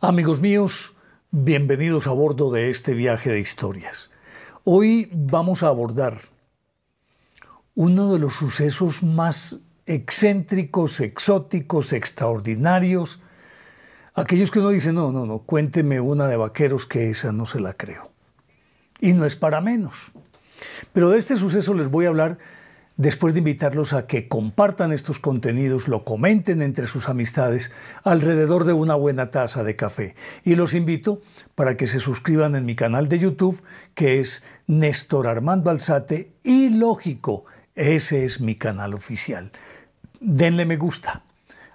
Amigos míos, bienvenidos a bordo de este viaje de historias. Hoy vamos a abordar uno de los sucesos más excéntricos, exóticos, extraordinarios, aquellos que uno dice, no, no, no, cuénteme una de vaqueros que esa no se la creo. Y no es para menos. Pero de este suceso les voy a hablar después de invitarlos a que compartan estos contenidos, lo comenten entre sus amistades alrededor de una buena taza de café. Y los invito para que se suscriban en mi canal de YouTube, que es Néstor Armando Alzate, y lógico, ese es mi canal oficial. Denle me gusta,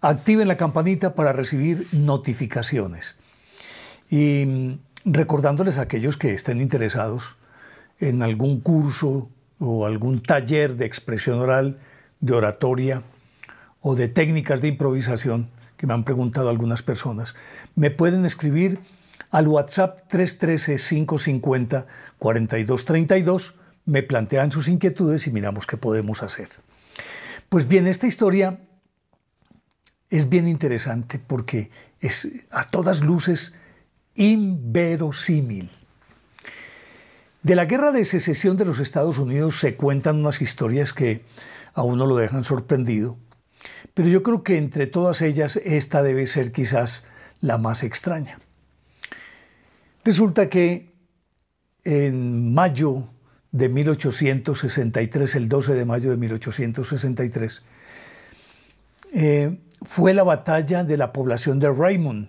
activen la campanita para recibir notificaciones. Y mm, recordándoles a aquellos que estén interesados en algún curso, o algún taller de expresión oral, de oratoria o de técnicas de improvisación, que me han preguntado algunas personas, me pueden escribir al WhatsApp 313-550-4232, me plantean sus inquietudes y miramos qué podemos hacer. Pues bien, esta historia es bien interesante porque es a todas luces inverosímil. De la guerra de secesión de los Estados Unidos se cuentan unas historias que a uno lo dejan sorprendido, pero yo creo que entre todas ellas esta debe ser quizás la más extraña. Resulta que en mayo de 1863, el 12 de mayo de 1863, eh, fue la batalla de la población de Raymond.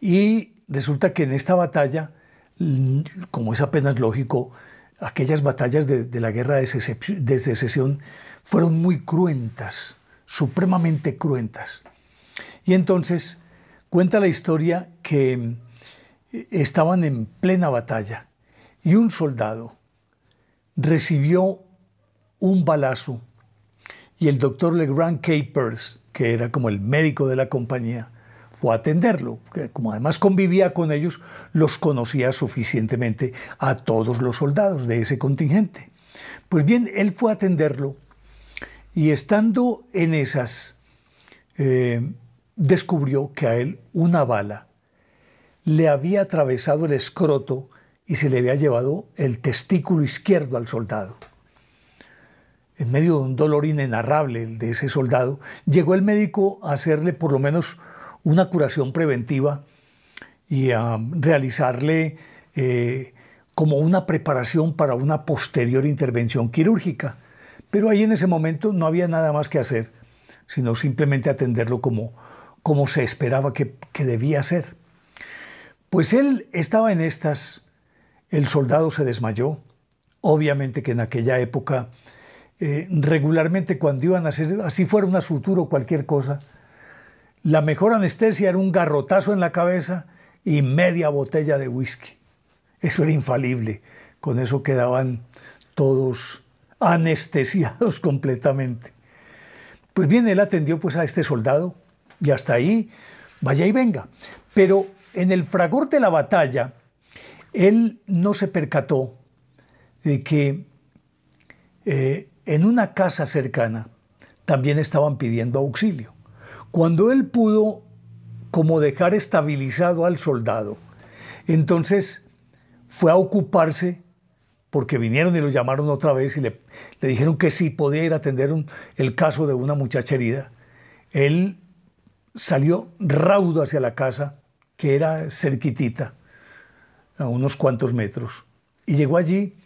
Y resulta que en esta batalla como es apenas lógico, aquellas batallas de, la guerra de, secesión fueron muy cruentas, supremamente cruentas. Y entonces cuenta la historia que eh, estaban en plena batalla y un soldado recibió un balazo y el doctor Legrand Capers, que era como el médico de la compañía, fue a atenderlo. Como además convivía con ellos, los conocía suficientemente a todos los soldados de ese contingente. Pues bien, él fue a atenderlo y estando en esas, eh, descubrió que a él una bala le había atravesado el escroto y se le había llevado el testículo izquierdo al soldado. En medio de un dolor inenarrable de ese soldado, llegó el médico a hacerle por lo menos una curación preventiva y a realizarle eh, como una preparación para una posterior intervención quirúrgica. Pero ahí en ese momento no había nada más que hacer, sino simplemente atenderlo como, como se esperaba que, debía ser. Pues él estaba en estas, el soldado se desmayó, obviamente que en aquella época eh, regularmente cuando iban a hacer, así fuera una sutura o cualquier cosa, la mejor anestesia era un garrotazo en la cabeza y media botella de whisky. Eso era infalible. Con eso quedaban todos anestesiados completamente. Pues bien, él atendió pues a este soldado y hasta ahí vaya y venga. Pero en el fragor de la batalla, él no se percató de que eh, en una casa cercana también estaban pidiendo auxilio. Cuando él pudo como dejar estabilizado al soldado, entonces fue a ocuparse, porque vinieron y lo llamaron otra vez y le, dijeron que sí podía ir a atender el caso de una muchacha herida. Él salió raudo hacia la casa, que era cerquitita, a unos cuantos metros, y llegó allí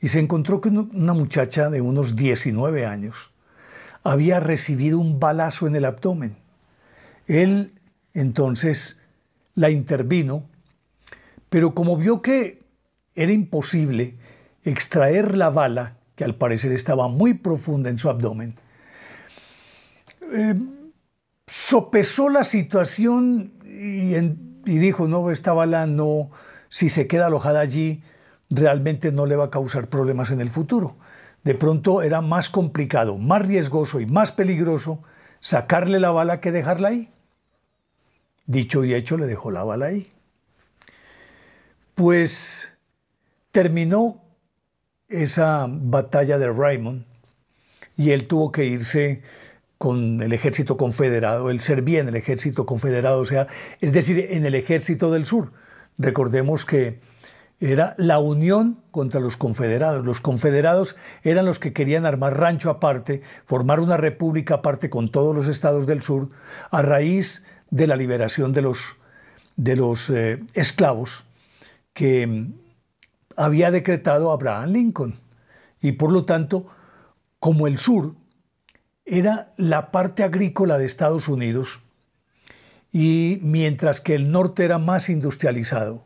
y se encontró con una muchacha de unos 19 años había recibido un balazo en el abdomen. Él entonces la intervino, pero como vio que era imposible extraer la bala, que al parecer estaba muy profunda en su abdomen, eh, sopesó la situación y, y dijo, no, esta bala no, si se queda alojada allí, realmente no le va a causar problemas en el futuro de pronto era más complicado, más riesgoso y más peligroso sacarle la bala que dejarla ahí. Dicho y hecho, le dejó la bala ahí. Pues terminó esa batalla de Raymond y él tuvo que irse con el ejército confederado. Él servía en el ejército confederado, o sea, es decir, en el ejército del sur. Recordemos que era la unión contra los confederados. Los confederados eran los que querían armar rancho aparte, formar una república aparte con todos los estados del sur, a raíz de la liberación de los, de los eh, esclavos que mm, había decretado Abraham Lincoln. Y por lo tanto, como el sur era la parte agrícola de Estados Unidos, y mientras que el norte era más industrializado,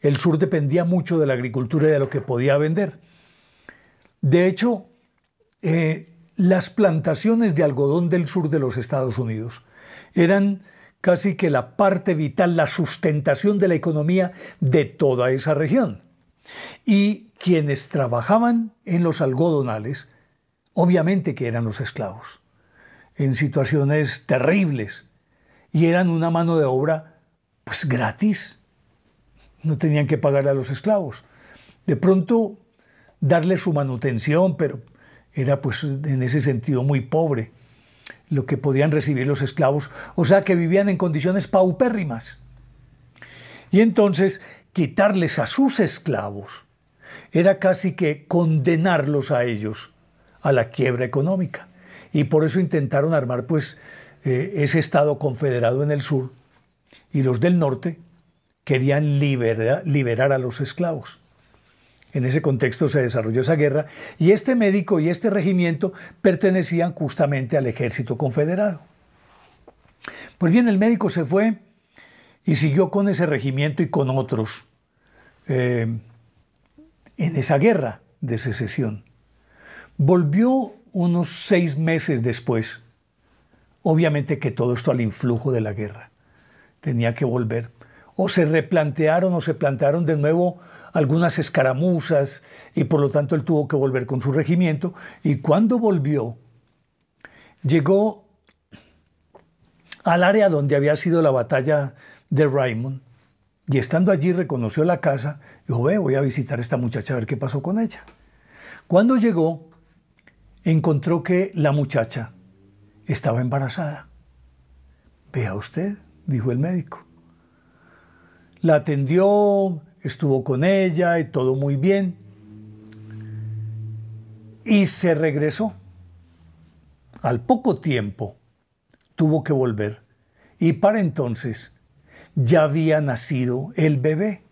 el sur dependía mucho de la agricultura y de lo que podía vender. De hecho, eh, las plantaciones de algodón del sur de los Estados Unidos eran casi que la parte vital, la sustentación de la economía de toda esa región. Y quienes trabajaban en los algodonales, obviamente que eran los esclavos, en situaciones terribles, y eran una mano de obra pues gratis no tenían que pagar a los esclavos. De pronto darle su manutención, pero era pues en ese sentido muy pobre lo que podían recibir los esclavos, o sea que vivían en condiciones paupérrimas. Y entonces quitarles a sus esclavos era casi que condenarlos a ellos a la quiebra económica. Y por eso intentaron armar pues eh, ese Estado confederado en el sur y los del norte querían liberar, a los esclavos. En ese contexto se desarrolló esa guerra y este médico y este regimiento pertenecían justamente al ejército confederado. Pues bien, el médico se fue y siguió con ese regimiento y con otros eh, en esa guerra de secesión. Volvió unos seis meses después, obviamente que todo esto al influjo de la guerra. Tenía que volver o se replantearon o se plantearon de nuevo algunas escaramuzas y por lo tanto él tuvo que volver con su regimiento y cuando volvió llegó al área donde había sido la batalla de Raymond y estando allí reconoció la casa y dijo, ve, voy a visitar a esta muchacha a ver qué pasó con ella. Cuando llegó, encontró que la muchacha estaba embarazada. Vea usted, dijo el médico. La atendió, estuvo con ella y todo muy bien. Y se regresó. Al poco tiempo tuvo que volver. Y para entonces ya había nacido el bebé.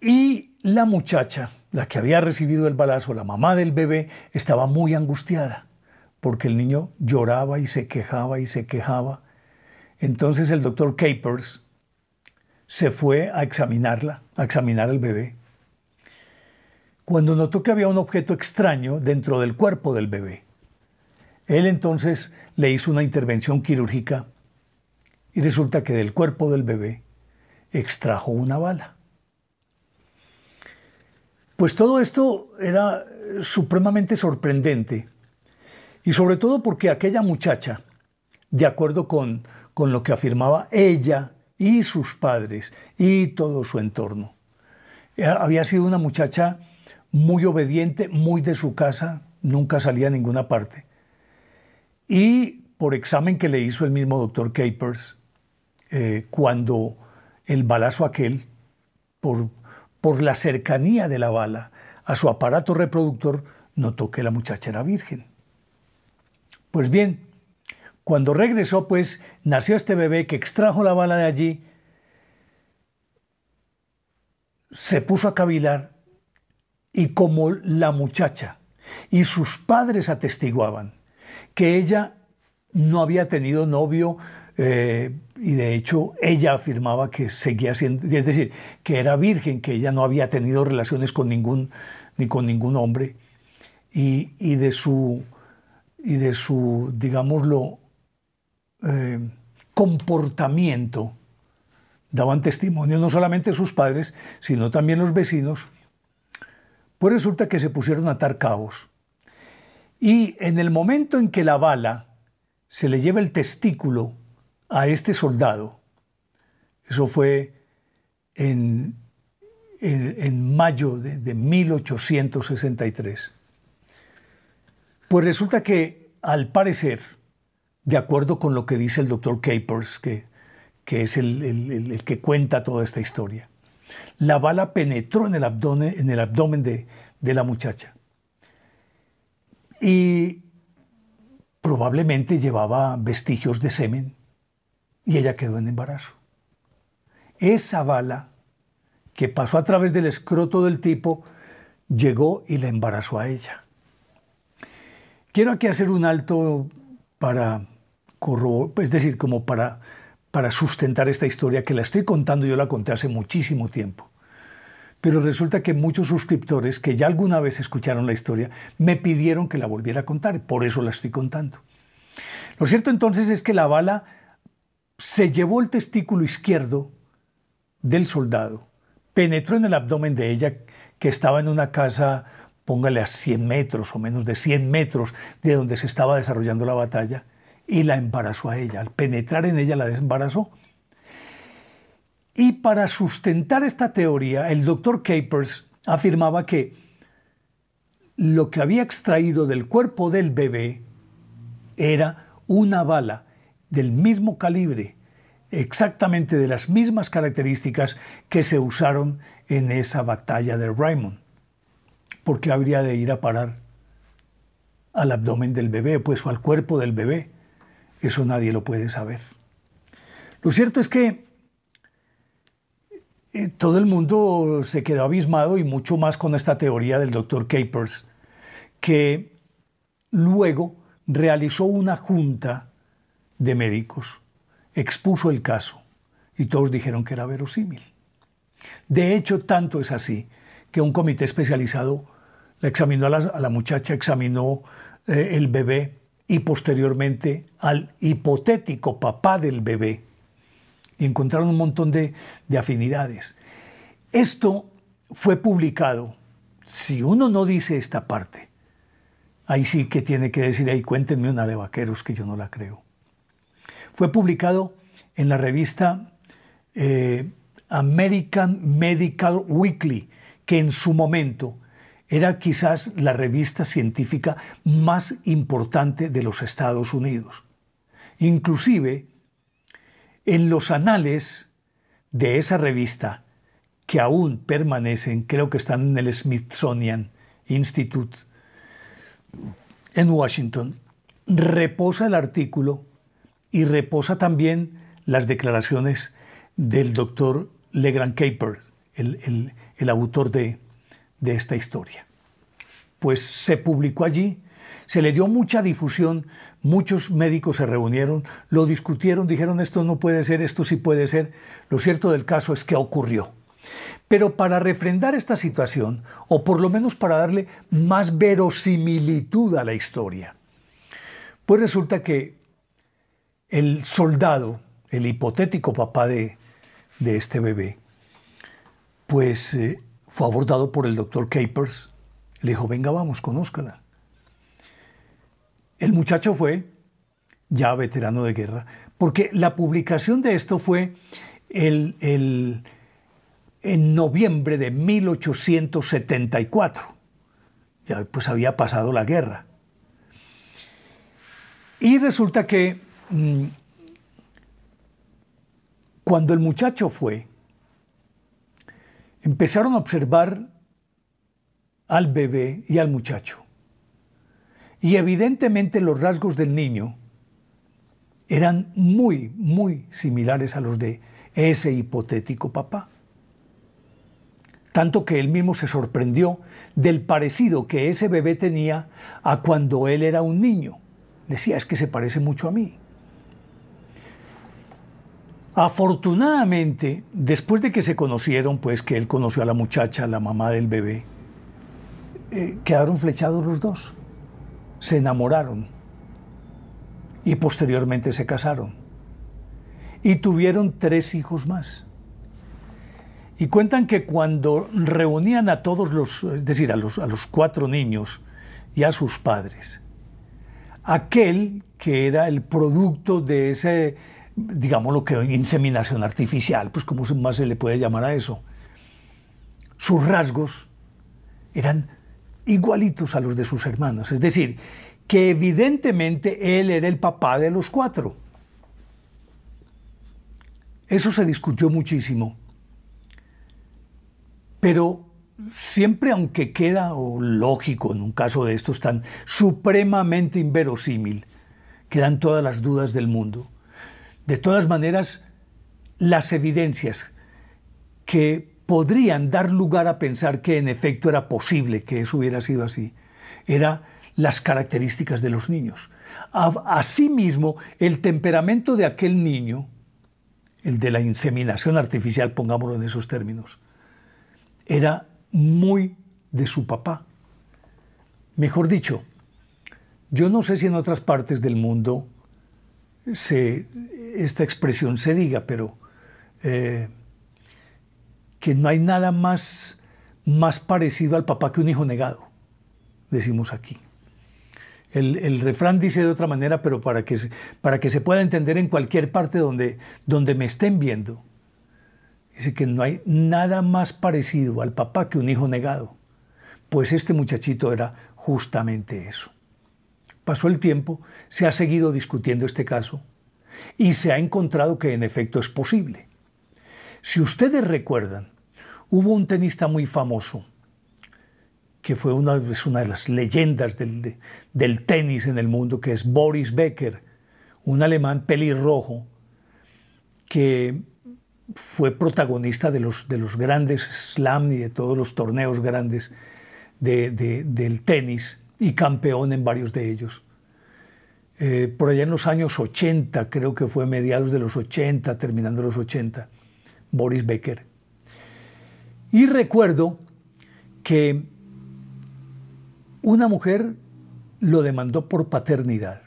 Y la muchacha, la que había recibido el balazo, la mamá del bebé, estaba muy angustiada, porque el niño lloraba y se quejaba y se quejaba entonces el doctor Capers se fue a examinarla, a examinar al bebé. Cuando notó que había un objeto extraño dentro del cuerpo del bebé, él entonces le hizo una intervención quirúrgica y resulta que del cuerpo del bebé extrajo una bala. Pues todo esto era supremamente sorprendente y sobre todo porque aquella muchacha, de acuerdo con con lo que afirmaba ella y sus padres y todo su entorno. Eh, había sido una muchacha muy obediente, muy de su casa, nunca salía a ninguna parte. Y por examen que le hizo el mismo doctor Capers, eh, cuando el balazo aquel, por, por la cercanía de la bala a su aparato reproductor, notó que la muchacha era virgen. Pues bien, cuando regresó, pues nació este bebé que extrajo la bala de allí, se puso a cavilar y como la muchacha y sus padres atestiguaban que ella no había tenido novio eh, y de hecho ella afirmaba que seguía siendo, es decir, que era virgen, que ella no había tenido relaciones con ningún, ni con ningún hombre y, y de su, y de su, digámoslo, eh, comportamiento daban testimonio no solamente sus padres, sino también los vecinos, pues resulta que se pusieron a atar cabos. Y en el momento en que la bala se le lleva el testículo a este soldado, eso fue en, en, mayo de, de 1863, pues resulta que al parecer, de acuerdo con lo que dice el doctor Capers, que, que es el, el, que cuenta toda esta historia, la bala penetró en el abdomen, en el abdomen de, de la muchacha. Y probablemente llevaba vestigios de semen y ella quedó en embarazo. Esa bala que pasó a través del escroto del tipo llegó y la embarazó a ella. Quiero aquí hacer un alto para es decir, como para, para sustentar esta historia que la estoy contando, yo la conté hace muchísimo tiempo. Pero resulta que muchos suscriptores que ya alguna vez escucharon la historia me pidieron que la volviera a contar, por eso la estoy contando. Lo cierto entonces es que la bala se llevó el testículo izquierdo del soldado, penetró en el abdomen de ella, que estaba en una casa, póngale a 100 metros o menos de 100 metros de donde se estaba desarrollando la batalla, y la embarazó a ella. Al penetrar en ella la desembarazó. Y para sustentar esta teoría, el doctor Capers afirmaba que lo que había extraído del cuerpo del bebé era una bala del mismo calibre, exactamente de las mismas características que se usaron en esa batalla de Raymond. ¿Por qué habría de ir a parar al abdomen del bebé, pues o al cuerpo del bebé? Eso nadie lo puede saber. Lo cierto es que eh, todo el mundo se quedó abismado y mucho más con esta teoría del doctor Capers, que luego realizó una junta de médicos, expuso el caso y todos dijeron que era verosímil. De hecho, tanto es así que un comité especializado la examinó a la, muchacha, examinó eh, el bebé y posteriormente al hipotético papá del bebé. Y encontraron un montón de, afinidades. Esto fue publicado. Si uno no dice esta parte, ahí sí que tiene que decir, ahí cuéntenme una de vaqueros que yo no la creo. Fue publicado en la revista eh, American Medical Weekly, que en su momento era quizás la revista científica más importante de los Estados Unidos. Inclusive, en los anales de esa revista, que aún permanecen, creo que están en el Smithsonian Institute en Washington, reposa el artículo y reposa también las declaraciones del doctor Legrand Capers, el, el autor de, de esta historia. Pues se publicó allí, se le dio mucha difusión, muchos médicos se reunieron, lo discutieron, dijeron esto no puede ser, esto sí puede ser. Lo cierto del caso es que ocurrió. Pero para refrendar esta situación, o por lo menos para darle más verosimilitud a la historia, pues resulta que el soldado, el hipotético papá de, de este bebé, pues eh, fue abordado por el doctor Capers. Le dijo, venga, vamos, conózcala. El muchacho fue, ya veterano de guerra, porque la publicación de esto fue el, en noviembre de 1874. Ya pues había pasado la guerra. Y resulta que mm, cuando el muchacho fue, empezaron a observar al bebé y al muchacho. Y evidentemente los rasgos del niño eran muy, muy similares a los de ese hipotético papá. Tanto que él mismo se sorprendió del parecido que ese bebé tenía a cuando él era un niño. Decía, es que se parece mucho a mí. Afortunadamente, después de que se conocieron, pues que él conoció a la muchacha, la mamá del bebé, eh, quedaron flechados los dos, se enamoraron y posteriormente se casaron y tuvieron tres hijos más. Y cuentan que cuando reunían a todos los, es decir, a los, a los cuatro niños y a sus padres, aquel que era el producto de ese digamos lo que inseminación artificial, pues como más se le puede llamar a eso. Sus rasgos eran igualitos a los de sus hermanos, es decir, que evidentemente él era el papá de los cuatro. Eso se discutió muchísimo. Pero siempre, aunque queda lógico en un caso de estos tan supremamente inverosímil, quedan todas las dudas del mundo. De todas maneras, las evidencias que podrían dar lugar a pensar que en efecto era posible que eso hubiera sido así, eran las características de los niños. Asimismo, el temperamento de aquel niño, el de la inseminación artificial, pongámoslo en esos términos, era muy de su papá. Mejor dicho, yo no sé si en otras partes del mundo esta expresión se diga, pero eh, que no hay nada más, más parecido al papá que un hijo negado, decimos aquí. El, refrán dice de otra manera, pero para que, para que se pueda entender en cualquier parte donde, donde me estén viendo. Dice que no hay nada más parecido al papá que un hijo negado. Pues este muchachito era justamente eso. Pasó el tiempo, se ha seguido discutiendo este caso y se ha encontrado que en efecto es posible. Si ustedes recuerdan, hubo un tenista muy famoso, que fue una, es una de las leyendas del, tenis en el mundo, que es Boris Becker, un alemán pelirrojo, que fue protagonista de los, de los grandes slam y de todos los torneos grandes del tenis y campeón en varios de ellos. Eh, por allá en los años 80, creo que fue mediados de los 80, terminando los 80, Boris Becker. Y recuerdo que una mujer lo demandó por paternidad.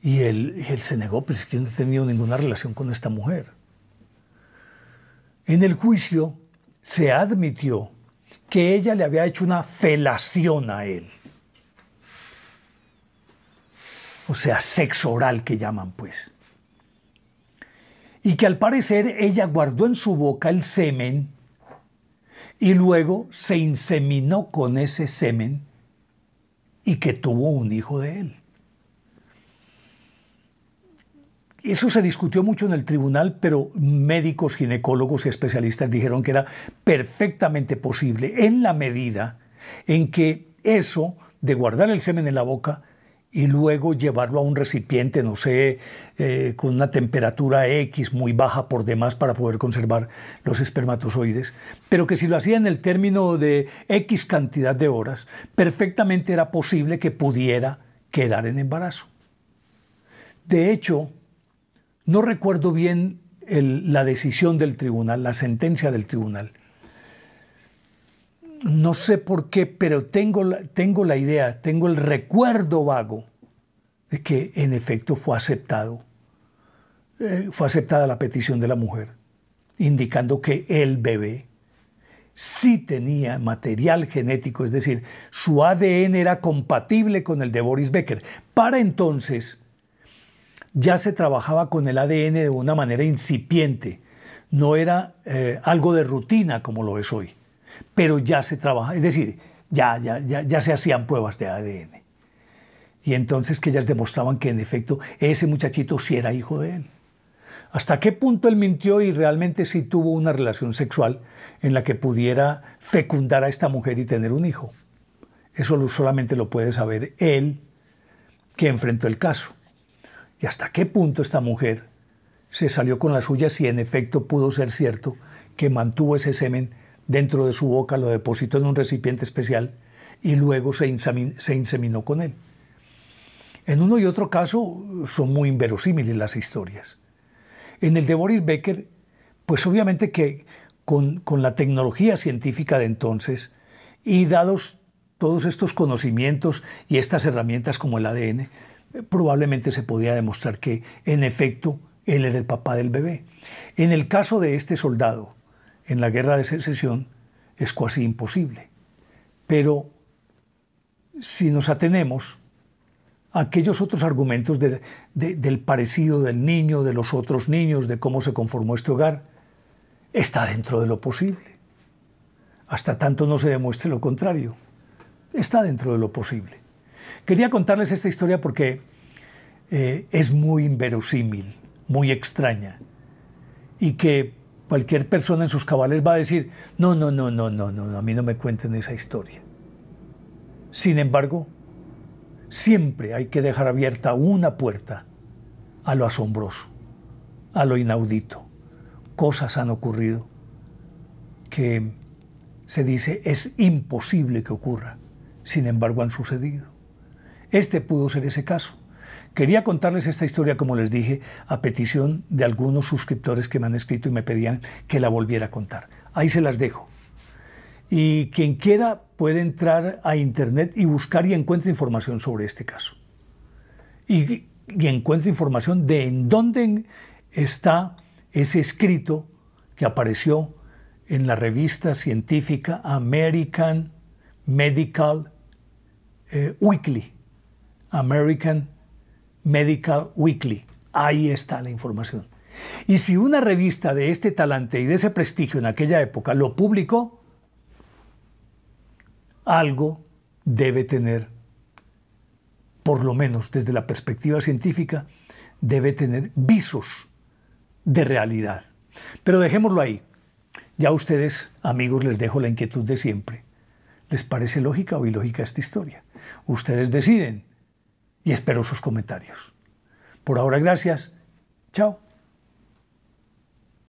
Y él, se negó, pues que no he tenido ninguna relación con esta mujer. En el juicio se admitió que ella le había hecho una felación a él. O sea, sexo oral que llaman pues y que al parecer ella guardó en su boca el semen y luego se inseminó con ese semen y que tuvo un hijo de él. Eso se discutió mucho en el tribunal, pero médicos, ginecólogos y especialistas dijeron que era perfectamente posible en la medida en que eso de guardar el semen en la boca y luego llevarlo a un recipiente, no sé, eh, con una temperatura X muy baja por demás para poder conservar los espermatozoides, pero que si lo hacía en el término de X cantidad de horas, perfectamente era posible que pudiera quedar en embarazo. De hecho, no recuerdo bien la decisión del tribunal, la sentencia del tribunal. No sé por qué, pero tengo la, tengo la idea, tengo el recuerdo vago de que en efecto fue aceptado, eh, fue aceptada la petición de la mujer, indicando que el bebé sí tenía material genético, es decir, su ADN era compatible con el de Boris Becker. Para entonces ya se trabajaba con el ADN de una manera incipiente, no era eh, algo de rutina como lo es hoy pero ya se trabaja, es decir, ya, ya, ya, ya se hacían pruebas de ADN. Y entonces que ellas demostraban que en efecto ese muchachito sí era hijo de él. ¿Hasta qué punto él mintió y realmente sí tuvo una relación sexual en la que pudiera fecundar a esta mujer y tener un hijo? Eso solamente lo puede saber él que enfrentó el caso. ¿Y hasta qué punto esta mujer se salió con la suya si en efecto pudo ser cierto que mantuvo ese semen dentro de su boca, lo depositó en un recipiente especial y luego se, inseminó con él. En uno y otro caso son muy inverosímiles las historias. En el de Boris Becker, pues obviamente que con, con la tecnología científica de entonces y dados todos estos conocimientos y estas herramientas como el ADN, probablemente se podía demostrar que en efecto él era el papá del bebé. En el caso de este soldado, en la guerra de secesión es casi imposible. Pero si nos atenemos a aquellos otros argumentos del parecido del niño, de los otros niños, de cómo se conformó este hogar, está dentro de lo posible. Hasta tanto no se demuestre lo contrario, está dentro de lo posible. Quería contarles esta historia porque eh, es muy inverosímil, muy extraña, y que cualquier persona en sus cabales va a decir, no, no, no, no, no, no, a mí no me cuenten esa historia. Sin embargo, siempre hay que dejar abierta una puerta a lo asombroso, a lo inaudito. Cosas han ocurrido que se dice es imposible que ocurra, sin embargo han sucedido. Este pudo ser ese caso. Quería contarles esta historia, como les dije, a petición de algunos suscriptores que me han escrito y me pedían que la volviera a contar. Ahí se las dejo. Y quien quiera puede entrar a internet y buscar y encuentre información sobre este caso. Y, y encuentre información de en dónde está ese escrito que apareció en la revista científica American Medical eh, Weekly. American Medical Weekly. Ahí está la información. Y si una revista de este talante y de ese prestigio en aquella época lo publicó, algo debe tener, por lo menos desde la perspectiva científica, debe tener visos de realidad. Pero dejémoslo ahí. Ya a ustedes, amigos, les dejo la inquietud de siempre. ¿Les parece lógica o ilógica esta historia? Ustedes deciden y espero sus comentarios. Por ahora, gracias. Chao.